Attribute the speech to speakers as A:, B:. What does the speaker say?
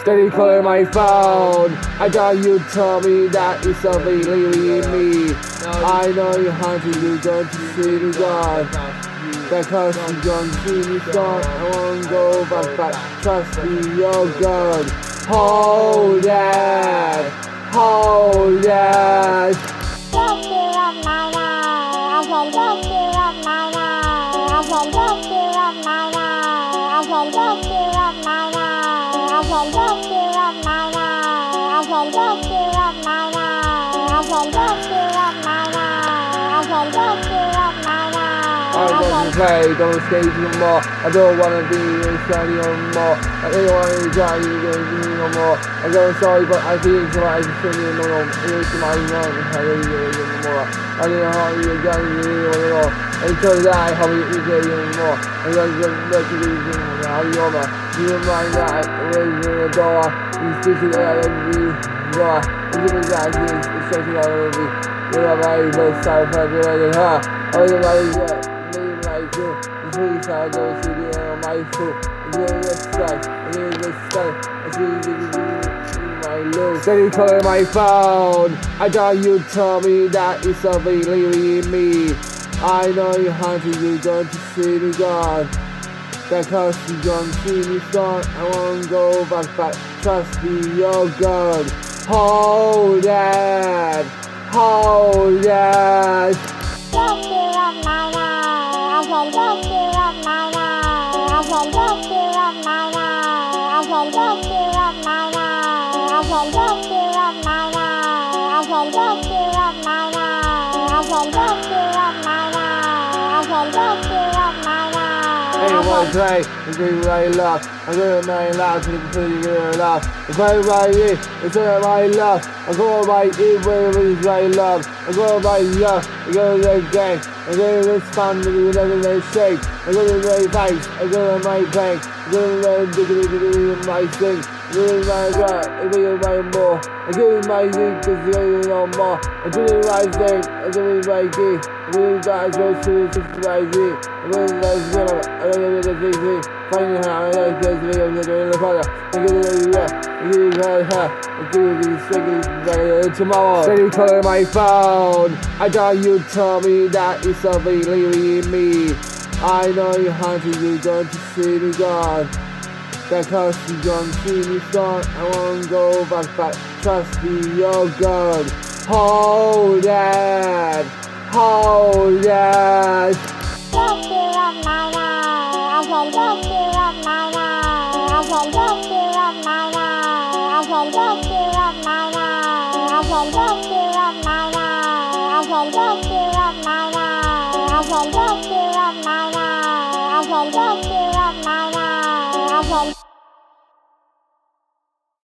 A: Steady calling my phone. I thought you told me that it's something leaving me. I know you hunted, you don't see me gone. Because you don't see me gone, I won't go back, but trust me, you're good. Hold that, hold that.
B: I said get you up my
A: don't play, don't skate no more. I don't wanna be shiny no more. I don't wanna try to be no more. I go sorry, but I think so I can sing it no more. It's my young, I don't it no more. I don't know how you got it no more. Until I how you get it no more. I don't get it to be no more. How you over? You mind that, raise the door. That, it's something out of me. You're my best side, you're like, huh? Oh, you're like, yeah like you. The police are going to the on my look. Steady calling my phone. I thought you told me that it's something leaving me. I know you hunted, you don't see me gone. Because you don't see me gone, I won't go back, but trust me, you're good. Hold that, hold
B: now. I you you you you you you
A: Anyone play, I'm doing my love. I'm doing my love to the pretty girl love. I play my ear, it's all my love. I go on my where it's my love. I go on my love, I go to the gang. I go to this family with everything shake. I go to my face, I go to my bank. I go to my diggity my thing. I go to my gut, I go to my more. I go to my thing, cause you go to no more. I the right thing, I do the right do the right thing, I do. I do do do get. I get. I get tomorrow. Steady calling my phone. I thought you told me that it's something leaving me. I know you hunted, you don't see me gone. Because you don't see me gone, I won't go back, but trust me, you're good. Hold that, that.
B: Get you up my. I you up my. I you up my. I you up my. I you up my. I you up my. I you up my. I you